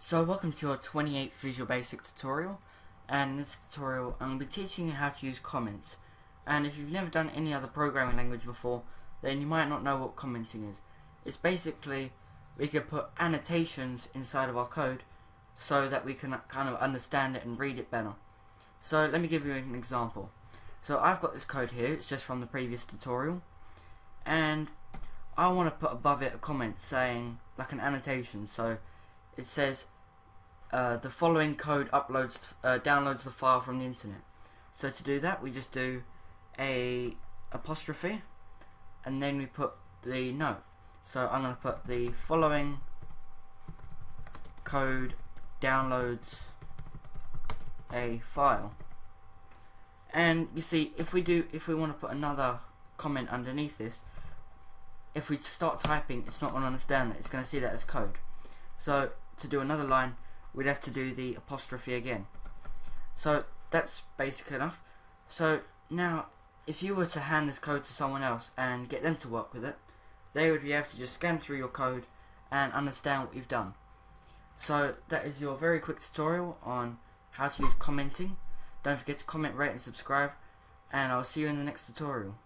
So welcome to our 28th Visual Basic tutorial and in this tutorial I'm going to be teaching you how to use comments and if you've never done any other programming language before then you might not know what commenting is. It's basically we can put annotations inside of our code so that we can kind of understand it and read it better. So let me give you an example. So I've got this code here, it's just from the previous tutorial and I want to put above it a comment saying like an annotation so it says uh, the following code uploads uh, downloads the file from the internet. So to do that, we just do a apostrophe, and then we put the note. So I'm going to put the following code downloads a file. And you see, if we do, if we want to put another comment underneath this, if we start typing, it's not going to understand that. It's going to see that as code. So to do another line, we'd have to do the apostrophe again. So that's basic enough. So now, if you were to hand this code to someone else and get them to work with it, they would be able to just scan through your code and understand what you've done. So that is your very quick tutorial on how to use commenting. Don't forget to comment, rate and subscribe and I'll see you in the next tutorial.